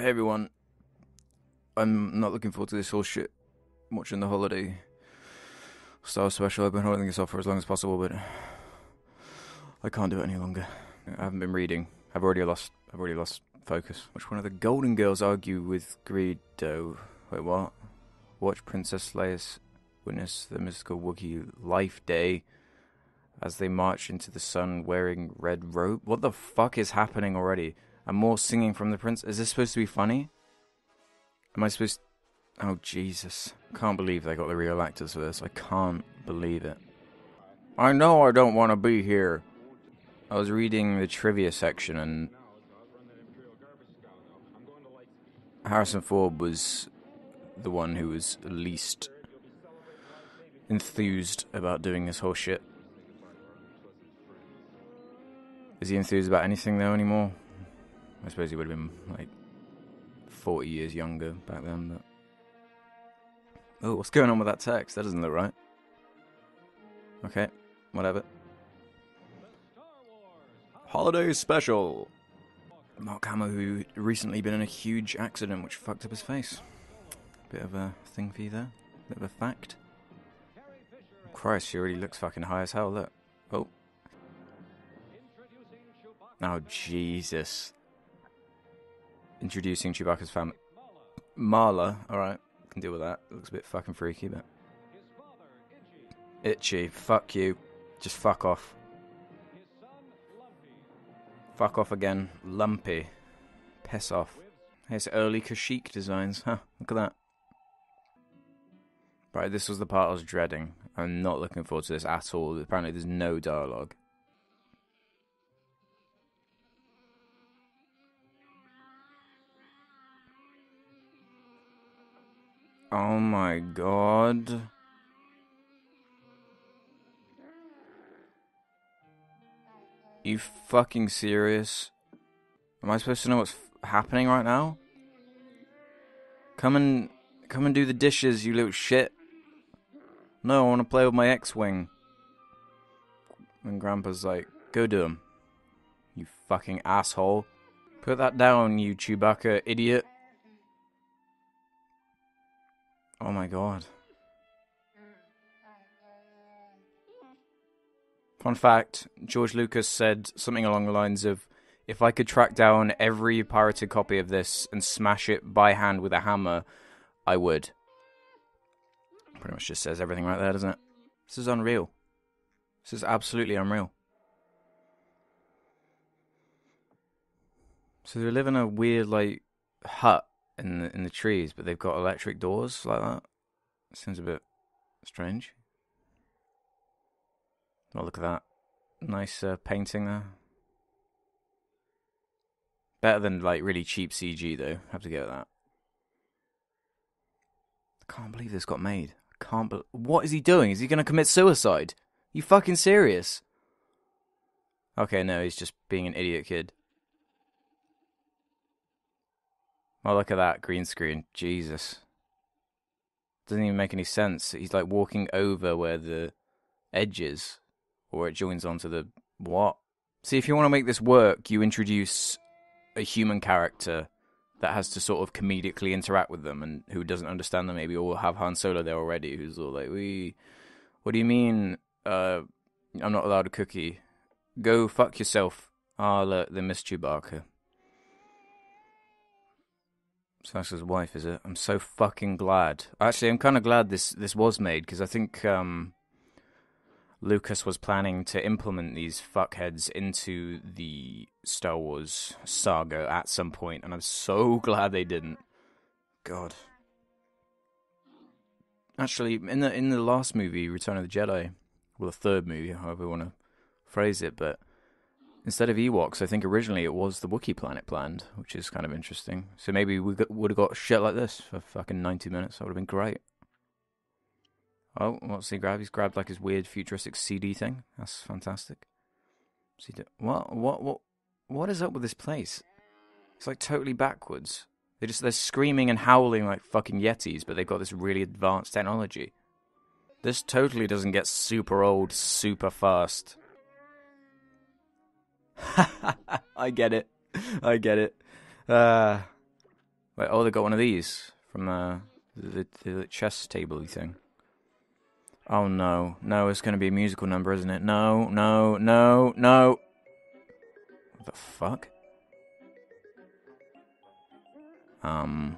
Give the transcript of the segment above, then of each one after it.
Hey everyone. I'm not looking forward to this whole shit. Watching the holiday Star Special. I've been holding this off for as long as possible, but I can't do it any longer. I haven't been reading. I've already lost. I've already lost focus. Which one of the Golden Girls argue with Greedo? Wait, what? Watch Princess Leia's witness the mystical Wookiee Life Day as they march into the sun wearing red robe. What the fuck is happening already? And more singing from the prince. Is this supposed to be funny? Am I supposed? to... Oh Jesus! Can't believe they got the real actors for this. I can't believe it. I know I don't want to be here. I was reading the trivia section and Harrison Ford was the one who was least enthused about doing this whole shit. Is he enthused about anything though anymore? I suppose he would have been like 40 years younger back then, but. Oh, what's going on with that text? That doesn't look right. Okay, whatever. Holiday special! Mark Hamill, who recently been in a huge accident which fucked up his face. Bit of a thing for you there. Bit of a fact. Christ, she already looks fucking high as hell, look. Oh. Oh, Jesus. Introducing Chewbacca's family. Malla, alright, can deal with that. Looks a bit fucking freaky, but. Itchy, fuck you. Just fuck off. Fuck off again. Lumpy. Piss off. It's early Kashyyyk designs. Huh, look at that. Right, this was the part I was dreading. I'm not looking forward to this at all. Apparently, there's no dialogue. Oh my god. You fucking serious? Am I supposed to know what's happening right now? Come and come and do the dishes, you little shit. No, I want to play with my X-wing. And Grandpa's like, "Go do 'em, you fucking asshole. Put that down, you Chewbacca idiot." Oh my god. Fun fact George Lucas said something along the lines of if I could track down every pirated copy of this and smash it by hand with a hammer, I would. Pretty much just says everything right there, doesn't it? This is unreal. This is absolutely unreal. So they live in a weird, like, hut in the, in the trees, but they've got electric doors like that. Seems a bit strange. Oh, look at that. Nice uh, painting there. Better than like really cheap CG though. Have to get that. I can't believe this got made. I can't. Be- what is he doing? Is he going to commit suicide? You fucking serious? Okay, no, he's just being an idiot kid. Oh, look at that green screen. Jesus. Doesn't even make any sense. He's like walking over where the edge is, or it joins onto the what? See, if you want to make this work, you introduce a human character that has to sort of comedically interact with them and who doesn't understand them maybe or have Han Solo there already who's all like, We what do you mean uh I'm not allowed a cookie? Go fuck yourself. Ah, look, they missed Chewbacca. His wife, is it? I'm so fucking glad. Actually, I'm kind of glad this this was made because I think um, Lucas was planning to implement these fuckheads into the Star Wars saga at some point, and I'm so glad they didn't. God. Actually, in the in the last movie, Return of the Jedi, well, the third movie, however you want to phrase it, but instead of Ewoks, I think originally it was the Wookiee planet planned, which is kind of interesting. So maybe we would have got shit like this for fucking 90 minutes. That would have been great. Oh, what's he grab? He's grabbed like his weird futuristic CD thing. That's fantastic. CD. What? What? What? What is up with this place? It's like totally backwards. They just they're screaming and howling like fucking yetis, but they've got this really advanced technology. This totally doesn't get super old super fast. I get it. I get it. Uh, Like, oh, they got one of these from uh, the, the, the chess table thing. Oh no, no, it's going to be a musical number, isn't it? No, no, no, no. What the fuck? Um,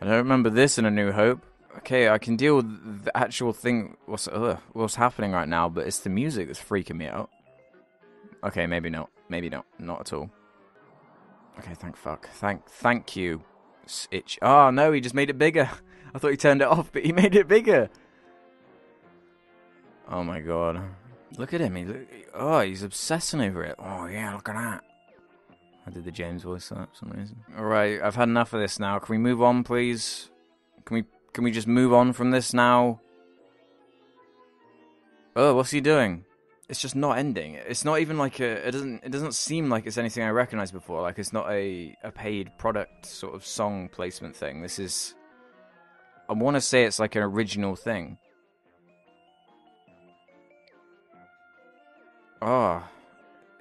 I don't remember this in A New Hope. Okay, I can deal with the actual thing, what's, ugh, what's happening right now, but it's the music that's freaking me out. Okay, maybe not. Maybe not. Not at all. Okay, thank fuck. Thank, thank you. Itch. Oh ah, no, he just made it bigger. I thought he turned it off, but he made it bigger. Oh my god. Look at him. He, oh, he's obsessing over it. Oh yeah, look at that. I did the James voice for some reason. Alright, I've had enough of this now. Can we move on, please? Can we can we just move on from this now? Oh, what's he doing? It's just not ending. It's not even like a. It doesn't. It doesn't seem like it's anything I recognized before. Like it's not a a paid product sort of song placement thing. This is. I want to say it's like an original thing. Oh,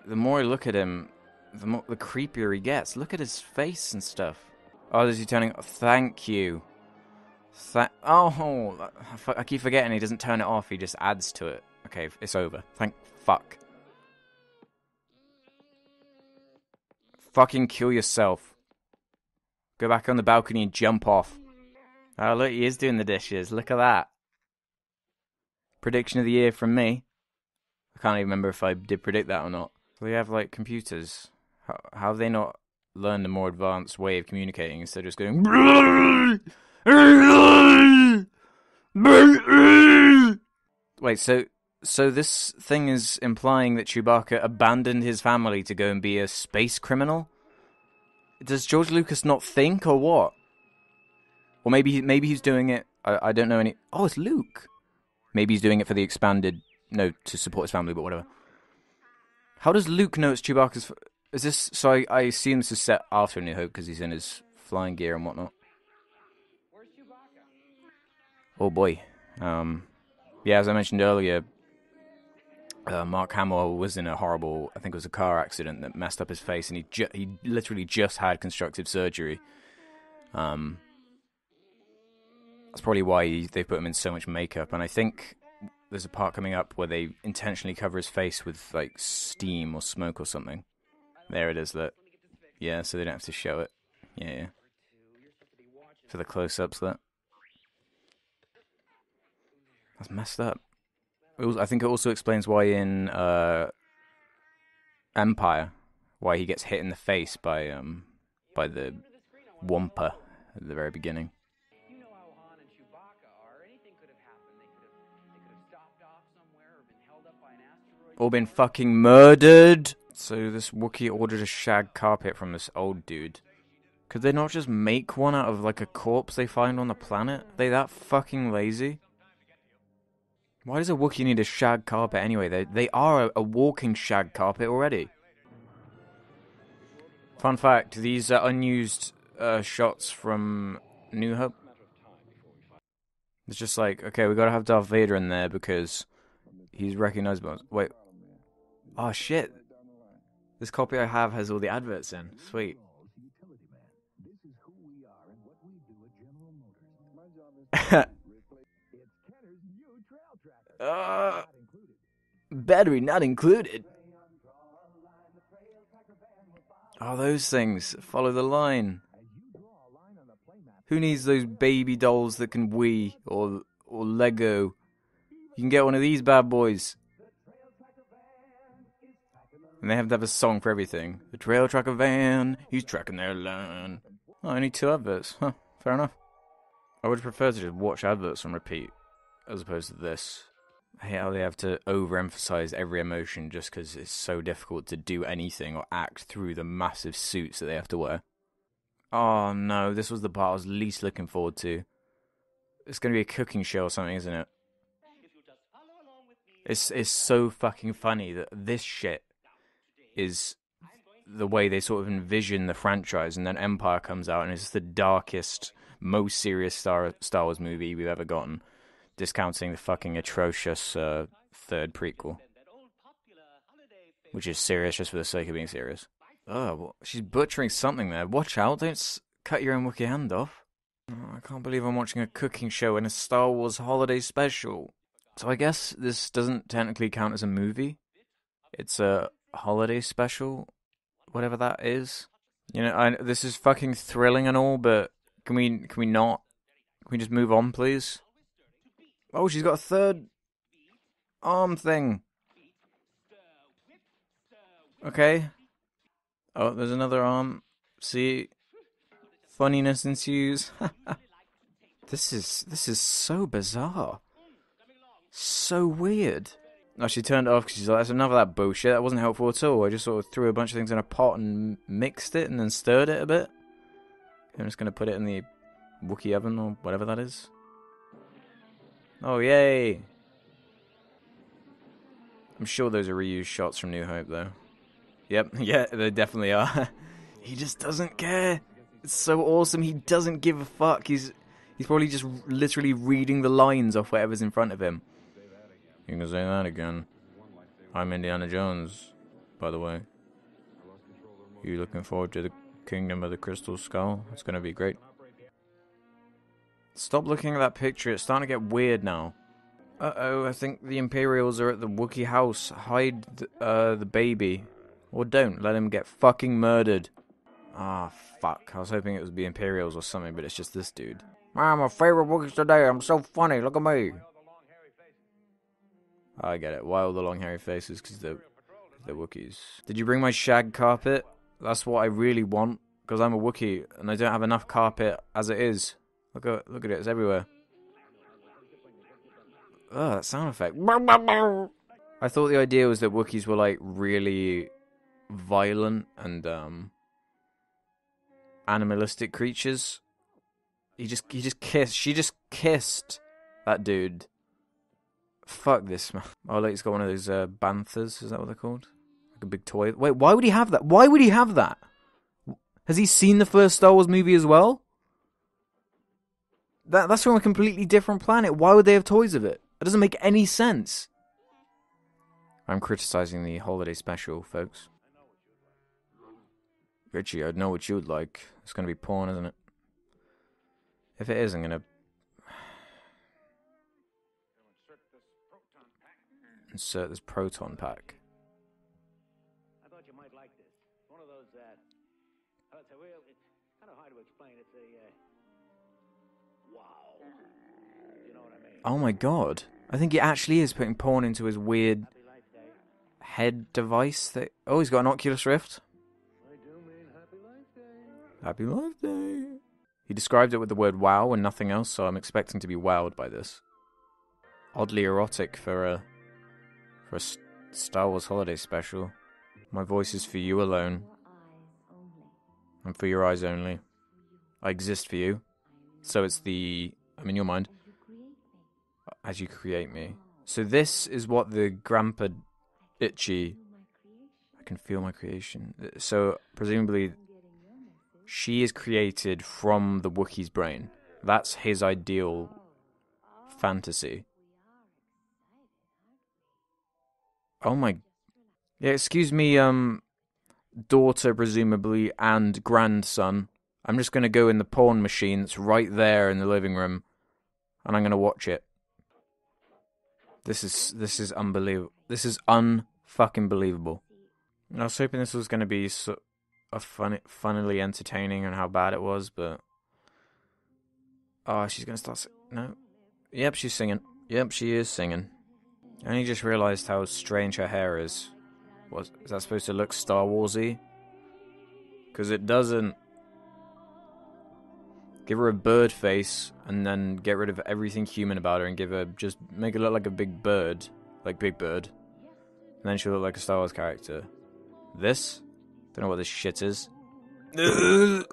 the more I look at him, the more the creepier he gets. Look at his face and stuff. Oh, is he turning? Thank you. Th oh, I keep forgetting he doesn't turn it off. He just adds to it. Okay, it's over. Thank fuck. Fucking kill yourself. Go back on the balcony and jump off. Oh, look, he is doing the dishes. Look at that. Prediction of the year from me. I can't even remember if I did predict that or not. We have, like, computers. How, how have they not learned a more advanced way of communicating instead of just going... Wait, so so this thing is implying that Chewbacca abandoned his family to go and be a space criminal? Does George Lucas not think or what? Or maybe maybe he's doing it. I, I don't know any. Oh, it's Luke. Maybe he's doing it for the expanded. No, to support his family, but whatever. How does Luke know it's Chewbacca's? Is this so? I, I assume this is set after New Hope because he's in his flying gear and whatnot. Oh boy. Um, yeah, as I mentioned earlier, uh, Mark Hamill was in a horrible, I think it was a car accident that messed up his face, and he ju- he literally just had constructive surgery. Um, that's probably why he, they put him in so much makeup, and I think there's a part coming up where they intentionally cover his face with like steam or smoke or something. There it is. That yeah, so they don't have to show it. Yeah, yeah. For the close-ups, that. That's messed up. Was, I think it also explains why in uh, Empire, why he gets hit in the face by um by the Wampa at the very beginning. Or been fucking murdered. So this Wookiee ordered a shag carpet from this old dude. Could they not just make one out of like a corpse they find on the planet? They that fucking lazy? Why does a Wookiee need a shag carpet anyway? They, they are a, a walking shag carpet already. Fun fact, these are unused uh, shots from New Hope. It's just like, okay, we gotta have Darth Vader in there because he's recognizable. Wait. Oh shit. This copy I have has all the adverts in. Sweet. Uh, battery not included. Oh, those things. Follow the line. Who needs those baby dolls that can Wii or or Lego? You can get one of these bad boys. And they have to have a song for everything. The trail tracker van, he's tracking their line. Oh, only two adverts. Huh, fair enough. I would prefer to just watch adverts on repeat, as opposed to this. I hate how they have to overemphasize every emotion just because it's so difficult to do anything or act through the massive suits that they have to wear. Oh no, this was the part I was least looking forward to. It's going to be a cooking show or something, isn't it? It's it's so fucking funny that this shit is the way they sort of envision the franchise, and then Empire comes out and it's the darkest, most serious Star Star Wars movie we've ever gotten discounting the fucking atrocious uh, third prequel, which is serious just for the sake of being serious. Oh, well, she's butchering something there. Watch out! Don't cut your own Wookiee hand off. Oh, I can't believe I'm watching a cooking show in a Star Wars holiday special. So I guess this doesn't technically count as a movie. It's a holiday special, whatever that is. You know, I, this is fucking thrilling and all, but can we can we not? Can we just move on, please? Oh, she's got a third arm thing. Okay. Oh, there's another arm. See, funniness ensues. this is this is so bizarre, so weird. No, she turned it off because she's like, "That's enough of that bullshit. That wasn't helpful at all. I just sort of threw a bunch of things in a pot and mixed it and then stirred it a bit. I'm just gonna put it in the Wookiee oven or whatever that is. Oh yay! I'm sure those are reused shots from New Hope, though. Yep, yeah, they definitely are. he just doesn't care. It's so awesome. He doesn't give a fuck. He's he's probably just literally reading the lines off whatever's in front of him. You can say that again. I'm Indiana Jones, by the way. You looking forward to the Kingdom of the Crystal Skull? It's gonna be great. Stop looking at that picture. It's starting to get weird now. Uh oh, I think the Imperials are at the Wookiee house. Hide uh, the baby. Or don't. Let him get fucking murdered. Ah, fuck. I was hoping it was the Imperials or something, but it's just this dude. I'm my favorite Wookiees today. I'm so funny. Look at me. I get it. Why all the long hairy faces? Because they're, they're Wookiees. Did you bring my shag carpet? That's what I really want. Because I'm a Wookiee and I don't have enough carpet as it is. Look at look at it. It's everywhere. Oh, that sound effect. I thought the idea was that Wookiees were like really violent and um animalistic creatures. He just he just kissed. She just kissed that dude. Fuck this man. Oh, look, he's got one of those uh, banthas. Is that what they're called? Like a big toy. Wait, why would he have that? Why would he have that? Has he seen the first Star Wars movie as well? That that's from a completely different planet. Why would they have toys of it? That doesn't make any sense. I'm criticizing the holiday special, folks. Richie, I know what you'd like. It's gonna be porn, isn't it? If it is, I'm gonna insert this proton pack. Oh my god. I think he actually is putting porn into his weird head device that Oh, he's got an Oculus Rift. Happy Life Day. He described it with the word wow and nothing else, so I'm expecting to be wowed by this. Oddly erotic for a for a Star Wars holiday special. My voice is for you alone. And for your eyes only. I exist for you. So it's the I'm in your mind as you create me. So this is what the Grandpa Itchy I can feel my creation. So presumably she is created from the Wookiee's brain. That's his ideal fantasy. Oh my. Yeah, excuse me, um, daughter, presumably, and grandson. I'm just gonna go in the porn machine that's right there in the living room, and I'm gonna watch it. This is this is unbelievable. This is unfucking believable. I was hoping this was gonna be so, a fun, funnily entertaining and how bad it was, but oh, she's gonna start. Si- no, yep, she's singing. Yep, she is singing. I only just realised how strange her hair is. Was is that supposed to look Star Warsy? Because it doesn't. Give her a bird face and then get rid of everything human about her and give her just make her look like a big bird, like Big Bird. And then she'll look like a Star Wars character. This? Don't know what this shit is. this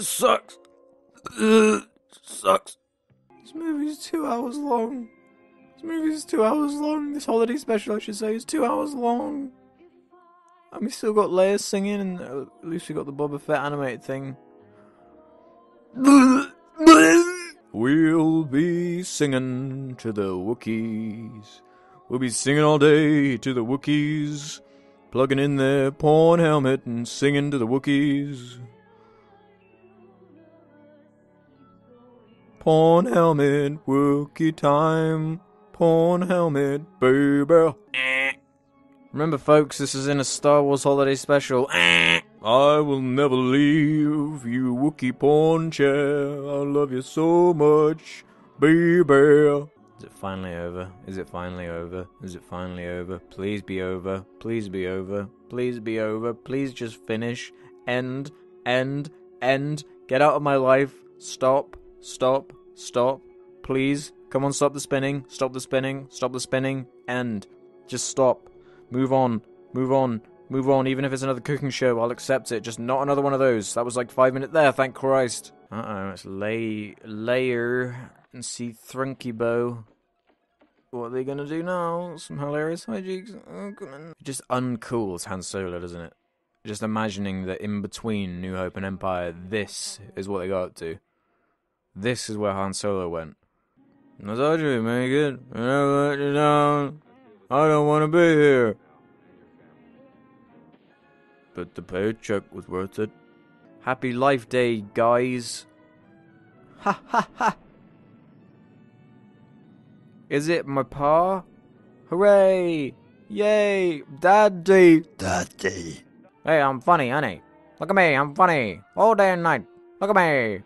sucks. sucks. This movie's two hours long. This movie's two hours long. This holiday special, I should say, is two hours long. And we still got Leia singing, and at least we got the Boba Fett animated thing. We'll be singing to the Wookiees. We'll be singing all day to the Wookiees. Plugging in their porn helmet and singing to the Wookiees. Pawn helmet, Wookie time. Pawn helmet, baby. Remember, folks, this is in a Star Wars holiday special. I will never leave you, Wookie pawn chair. I love you so much, baby. Is it finally over? Is it finally over? Is it finally over? Please be over. Please be over. Please be over. Please just finish. End. End. End. Get out of my life. Stop. Stop. Stop. Please. Come on, stop the spinning. Stop the spinning. Stop the spinning. End. Just stop. Move on. Move on. Move on. Even if it's another cooking show, I'll accept it. Just not another one of those. That was like five minutes there, thank Christ. Uh oh, it's lay layer and see Thrunky Bow. What are they gonna do now? Some hilarious hijinks. Oh, come on. It just uncools Han Solo, doesn't it? Just imagining that in between New Hope and Empire, this is what they got up to. This is where Han Solo went. I told you, make it. I don't want to be here. But the paycheck was worth it. Happy Life Day, guys. Ha ha ha. Is it my pa? Hooray! Yay! Daddy! Daddy. Hey, I'm funny, honey. Look at me, I'm funny. All day and night. Look at me.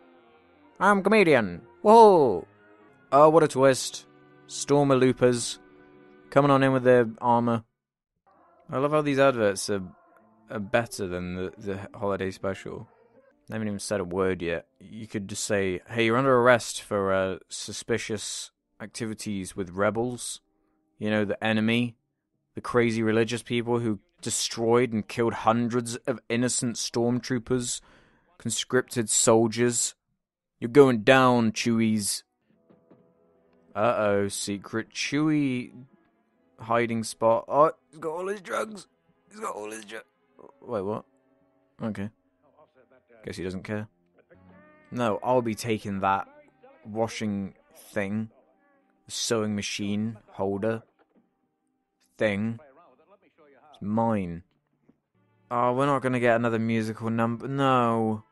I'm a comedian. Whoa! Oh, what a twist. Stormer Loopers. Coming on in with their armor. I love how these adverts are, are better than the, the holiday special. They haven't even said a word yet. You could just say, hey, you're under arrest for uh, suspicious activities with rebels. You know, the enemy. The crazy religious people who destroyed and killed hundreds of innocent stormtroopers, conscripted soldiers. You're going down, Chewies. Uh oh, secret Chewie hiding spot. Oh, he's got all his drugs. He's got all his drugs. Wait, what? Okay. Guess he doesn't care. No, I'll be taking that washing thing, sewing machine holder thing. It's mine. Oh, we're not gonna get another musical number. No.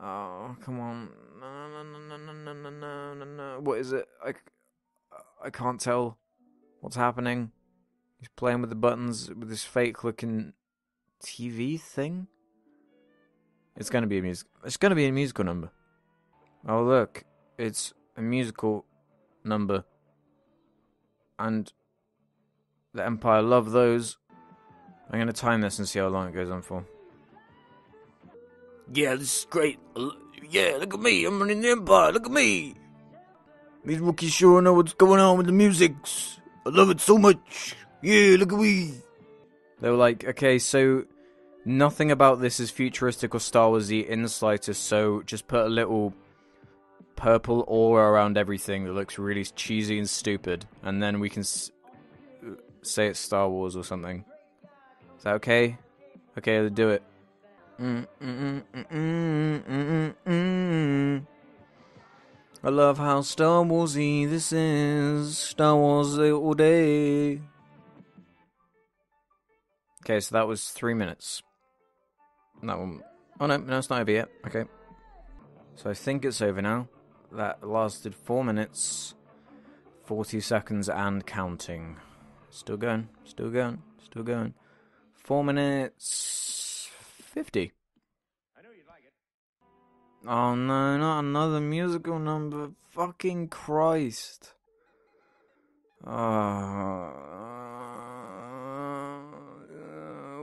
Oh, come on. No, no, no, no, no, no, no, no, no, no. What is it? I, I can't tell what's happening. He's playing with the buttons with this fake looking TV thing. It's gonna be a music. It's gonna be a musical number. Oh look, it's a musical number, and the Empire love those. I'm gonna time this and see how long it goes on for. Yeah, this is great. Yeah, look at me. I'm running the Empire. Look at me. These rookies sure know what's going on with the musics. I love it so much. Yeah, look at me. They were like, okay, so nothing about this is futuristic or Star Warsy in the slightest. So just put a little purple aura around everything that looks really cheesy and stupid, and then we can s- say it's Star Wars or something. Is that okay? Okay, let's do it. Mm, mm, mm. I love how Star Warsy this is. Star Wars all day. Okay, so that was three minutes. That one. Oh no, no, it's not over yet. Okay. So I think it's over now. That lasted four minutes, 40 seconds, and counting. Still going, still going, still going. Four minutes, 50. Oh no, not another musical number. Fucking Christ. Uh,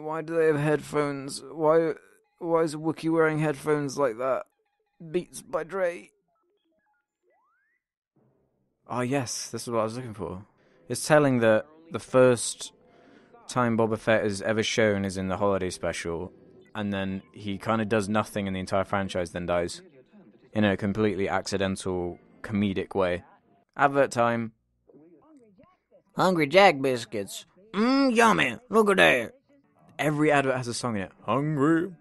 why do they have headphones? Why why is Wookie wearing headphones like that? Beats by Dre. Oh yes, this is what I was looking for. It's telling that the first time Boba Fett is ever shown is in the holiday special, and then he kind of does nothing in the entire franchise, then dies in a completely accidental comedic way. Advert time. Hungry Jack biscuits. Mmm, yummy. Look at that. Every advert has a song in it. Hungry,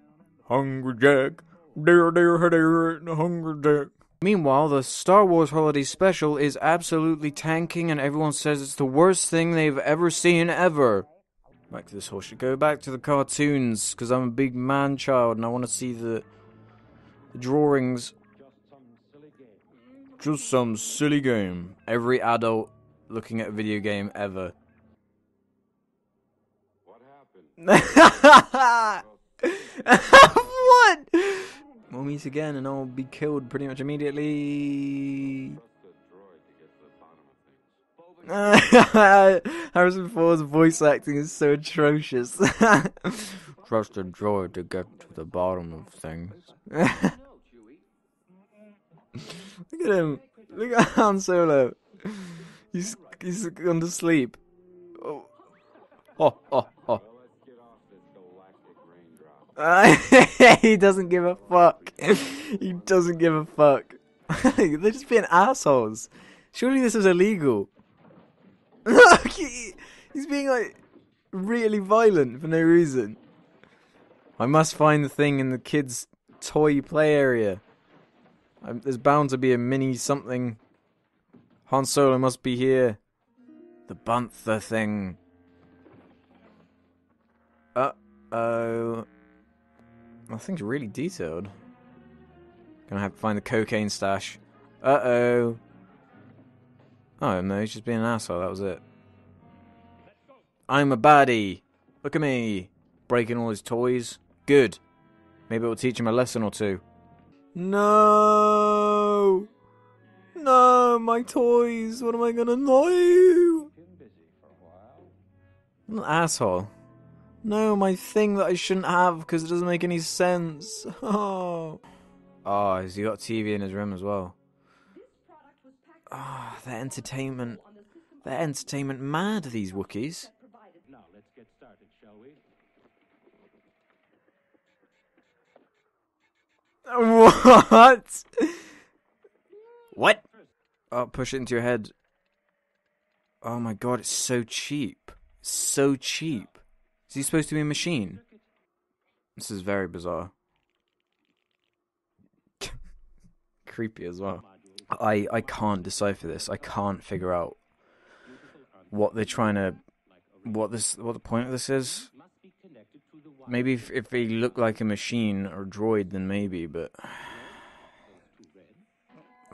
hungry Jack, dear, dear, dear, hungry Jack. Meanwhile, the Star Wars Holiday Special is absolutely tanking, and everyone says it's the worst thing they've ever seen ever. Back to this horse. Should go back to the cartoons, because I'm a big man child and I want to see the, the drawings. Just some silly game. Every adult looking at a video game ever. what? We'll meet again and I'll be killed pretty much immediately. Harrison Ford's voice acting is so atrocious. Trust a droid to get to the bottom of things. Look at him. Look at Han Solo. He's he's gone to sleep. Oh, oh, oh. oh. He doesn't give a fuck. he doesn't give a fuck. They're just being assholes. Surely this is illegal. Look, he, he's being like really violent for no reason. I must find the thing in the kids' toy play area. Um, there's bound to be a mini something. Han Solo must be here. The Bantha thing. Uh oh. That thing's really detailed. Gonna have to find the cocaine stash. Uh oh. No, he's just being an asshole, that was it. I'm a baddie. Look at me. Breaking all his toys. Good. Maybe it'll teach him a lesson or two. No! No, my toys. What am I gonna do? I'm an asshole. No, my thing that I shouldn't have because it doesn't make any sense. Oh. Oh, has he got TV in his room as well? Ah, oh, they're entertainment. They're entertainment mad, these Wookiees. Now let's get started, shall we? What? What? Oh, push it into your head. Oh my god, it's so cheap. So cheap. Is he supposed to be a machine? This is very bizarre. Creepy as well. I I can't decipher this. I can't figure out what they're trying to what this what the point of this is. Maybe if, if they look like a machine or droid, then maybe. But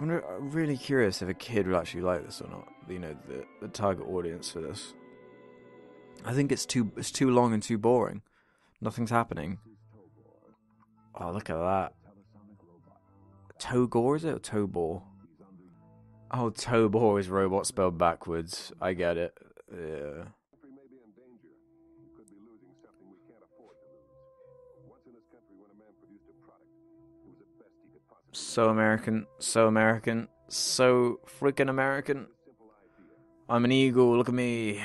I'm really curious if a kid would actually like this or not. You know, the the target audience for this. I think it's too it's too long and too boring. Nothing's happening. Oh, look at that. Togor is it or Tobor? Oh, Tobor is robot spelled backwards. I get it. Yeah. So American, so American, so freaking American. I'm an eagle, look at me.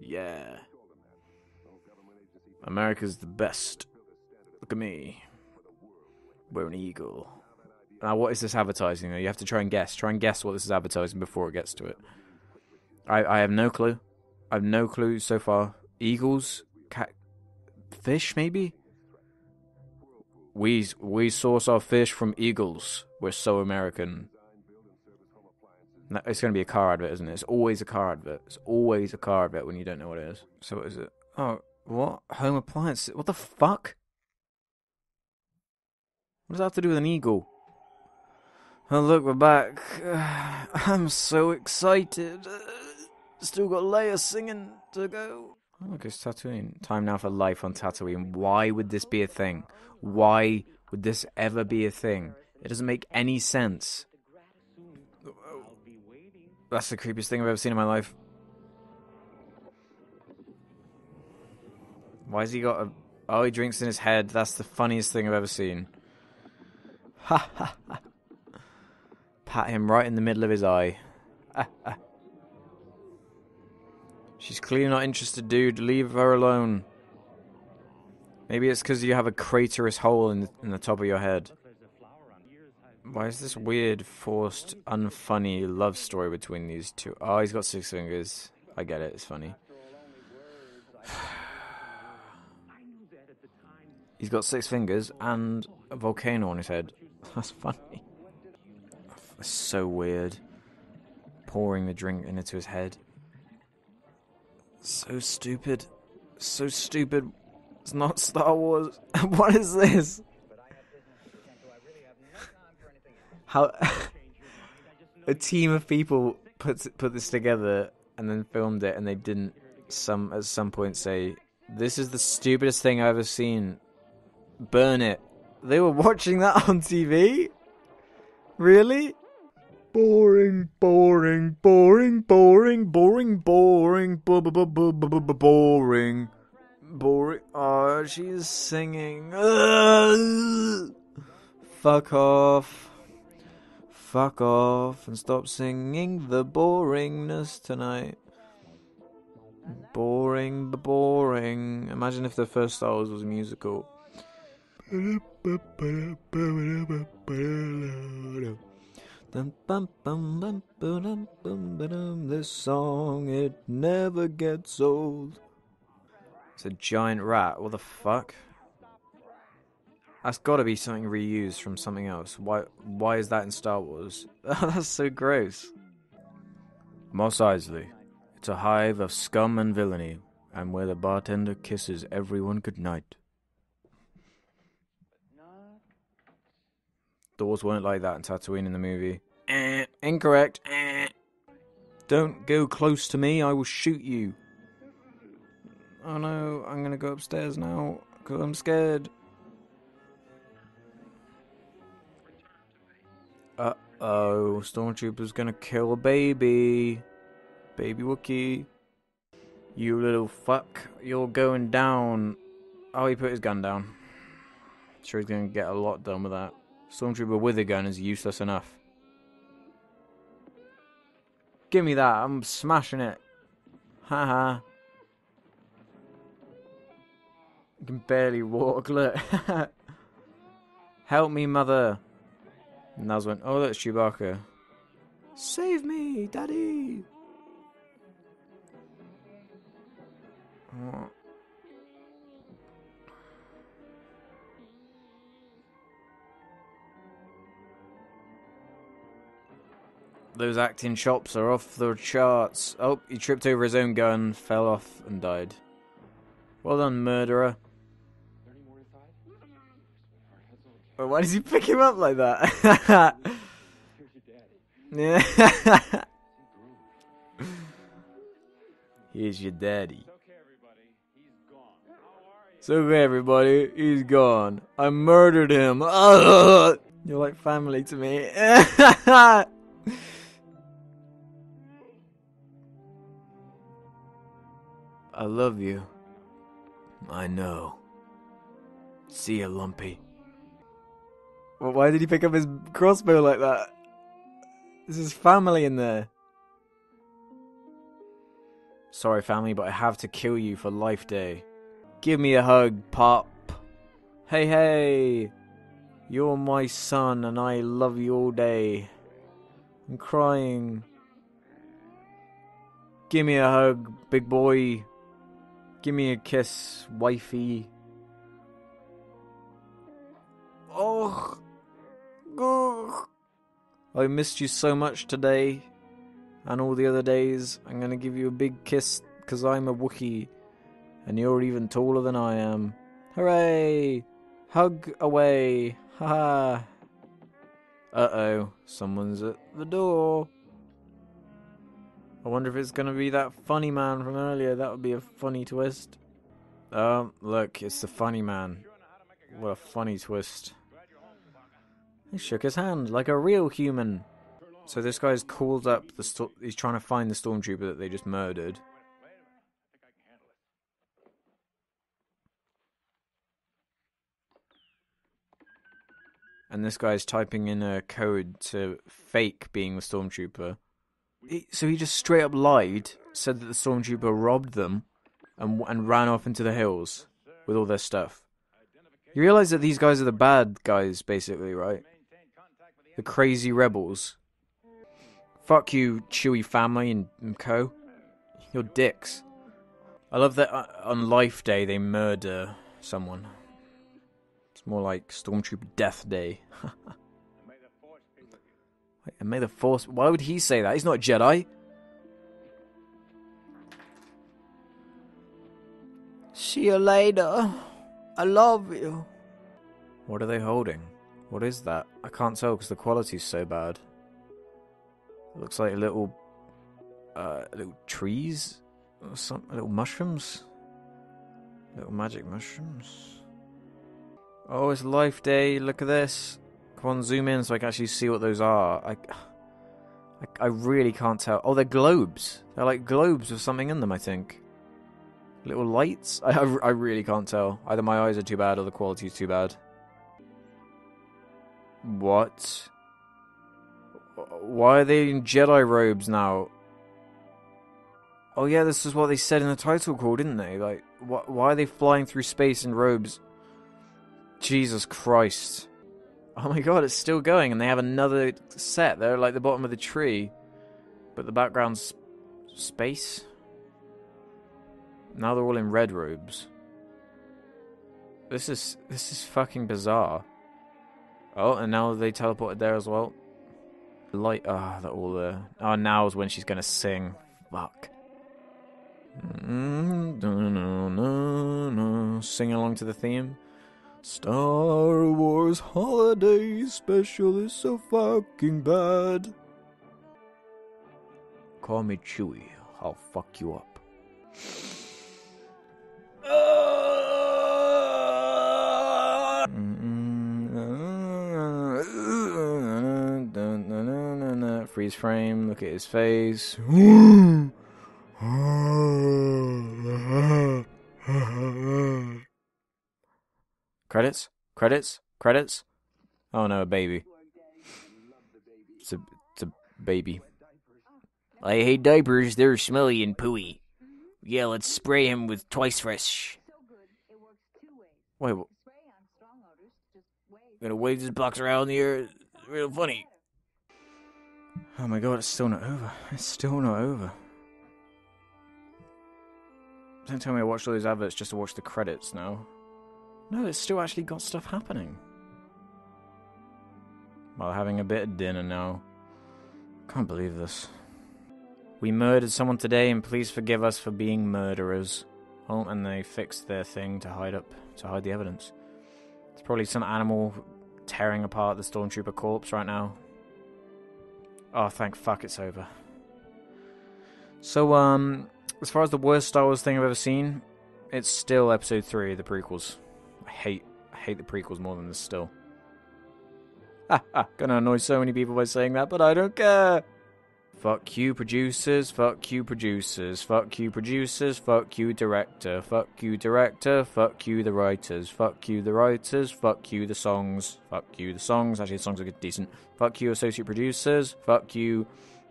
Yeah. America's the best. Look at me. We're an eagle. Now, what is this advertising? You have to try and guess. Try and guess what this is advertising before it gets to it. I, I have no clue. I have no clue so far. Eagles? Cat? Fish, maybe? We, we source our fish from eagles. We're so American. It's going to be a car advert, isn't it? It's always a car advert. It's always a car advert when you don't know what it is. So what is it? Oh, what? Home appliance? What the fuck? What does that have to do with an eagle? Oh, look, we're back. I'm so excited. Still got Leia singing to go. Oh, look, it's Tatooine. Time now for life on Tatooine. Why would this be a thing? Why would this ever be a thing? It doesn't make any sense. That's the creepiest thing I've ever seen in my life. Why has he got a... Oh, he drinks in his head. That's the funniest thing I've ever seen. Ha ha ha. Pat him right in the middle of his eye. She's clearly not interested, dude. Leave her alone. Maybe it's because you have a craterous hole in the, in the top of your head. Why is this weird, forced, unfunny love story between these two? Oh, he's got six fingers. I get it. It's funny. he's got six fingers and a volcano on his head. That's funny. That's so weird. Pouring the drink into his head. So stupid. So stupid. It's not Star Wars. what is this? How a team of people put put this together and then filmed it, and they didn't some at some point say, "This is the stupidest thing I've ever seen." Burn it. They were watching that on TV. Really? Boring, boring, boring, boring, boring, boring, boring, boring. Oh, she's singing. Fuck off. Fuck off and stop singing the boringness tonight. Boring, boring. Imagine if the first Star Wars was musical. This song, it never gets old. It's a giant rat. What the fuck? That's got to be something reused from something else. Why? Why is that in Star Wars? That's so gross. Mos Eisley. It's a hive of scum and villainy, and where the bartender kisses everyone goodnight. Doors weren't like that in Tatooine in the movie. Eh, incorrect. Eh. Don't go close to me, I will shoot you. Oh no, I'm gonna go upstairs now, because I'm scared. Uh oh, Stormtrooper's gonna kill a baby. Baby Wookie. You little fuck, you're going down. Oh, he put his gun down. Sure, he's gonna get a lot done with that. Stormtrooper with a gun is useless enough. Give me that, I'm smashing it. Haha. I can barely walk, look. Help me, mother. And Naz went, oh, that's Chewbacca. Save me, daddy. Those acting chops are off the charts. Oh, he tripped over his own gun, fell off, and died. Well done, murderer. Why does he pick him up like that? yeah. Here's your daddy. It's okay, everybody. He's gone. I murdered him. You're like family to me. I love you. I know. See ya, Lumpy. Well, why did he pick up his crossbow like that? There's his family in there. Sorry, family, but I have to kill you for Life Day. Give me a hug, Pop. Hey, hey. You're my son, and I love you all day. I'm crying. Give me a hug, big boy. Give me a kiss, wifey. Oh, oh. I missed you so much today and all the other days. I'm gonna give you a big kiss because I'm a Wookiee and you're even taller than I am. Hooray! Hug away! Haha! Uh oh, someone's at the door. I wonder if it's gonna be that funny man from earlier. That would be a funny twist. Um, look, it's the funny man. What a funny twist. He shook his hand like a real human. So this guy's called up the sto- he's trying to find the stormtrooper that they just murdered. And this guy's typing in a code to fake being the stormtrooper. So he just straight up lied, said that the stormtrooper robbed them, and and ran off into the hills with all their stuff. You realize that these guys are the bad guys, basically, right? The crazy rebels. Fuck you, Chewie family and, co. You're dicks. I love that uh, on Life Day they murder someone. It's more like Stormtrooper Death Day. And may the Force. Why would he say that? He's not Jedi. See you later. I love you. What are they holding? What is that? I can't tell because the quality's so bad. looks like little, uh, little trees or some little mushrooms, little magic mushrooms. Oh, it's Life Day. Look at this. Come on, zoom in so I can actually see what those are. I, I, I really can't tell. Oh, they're globes. They're like globes with something in them. I think. Little lights. I, I, I really can't tell. Either my eyes are too bad or the quality's too bad. What? Why are they in Jedi robes now? Oh yeah, this is what they said in the title call, didn't they? Like, wh- why are they flying through space in robes? Jesus Christ! Oh my God, it's still going, and they have another set. They're like the bottom of the tree, but the background's space. Now they're all in red robes. This is this is fucking bizarre. Oh, and now they teleported there as well. Light. Ah, oh, they're all there. Oh, now is when she's gonna sing. Fuck. Sing along to the theme. Star Wars Holiday Special is so fucking bad. Call me Chewie. I'll fuck you up. Freeze frame, look at his face. Credits? Credits? Credits? Oh no, a baby. It's a, it's a baby. I hate diapers, they're smelly and pooey. Yeah, let's spray him with twice fresh. Wait, wh- Gonna wave this box around in the air. It's real funny. Oh my god, it's still not over. It's still not over. Don't tell me I watched all these adverts just to watch the credits now. No, it's still actually got stuff happening. While having a bit of dinner now. Can't believe this. We murdered someone today, and please forgive us for being murderers. Oh, and they fixed their thing to hide up, to hide the evidence. It's probably some animal tearing apart the stormtrooper corpse right now. Oh, thank fuck it's over. So, um, as far as the worst Star Wars thing I've ever seen, it's still Episode Three, the prequels. I hate, I hate the prequels more than this still. Ha! Gonna annoy so many people by saying that, but I don't care. Fuck you, producers. Fuck you, producers. Fuck you, producers. Fuck you, director. Fuck you, director. Fuck you, the writers. Fuck you, the writers. Fuck you, the songs. Fuck you, the songs. Actually, the songs are good, decent. Fuck you, associate producers. Fuck you.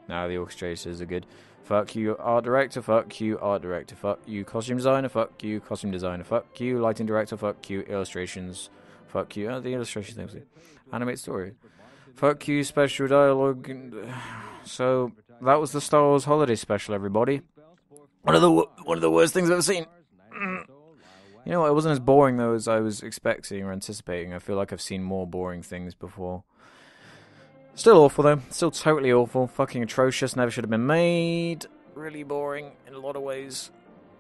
Now the orchestrators are good. Fuck you, art director. Fuck you, art director. Fuck you, costume designer. Fuck you, costume designer. Fuck you, lighting director. Fuck you, illustrations. Fuck you. Oh, the illustration things. Animate story. Fuck you, special dialogue. So that was the Star Wars Holiday Special, everybody. One of the one of the worst things I've ever seen. You know? It wasn't as boring though as I was expecting or anticipating. I feel like I've seen more boring things before. Still awful though. Still totally awful. Fucking atrocious. Never should have been made. Really boring in a lot of ways.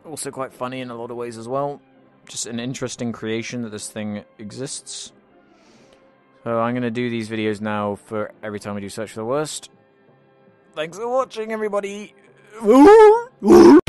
Also quite funny in a lot of ways as well. Just an interesting creation that this thing exists. So I'm gonna do these videos now for every time we do search for the worst. Thanks for watching, everybody.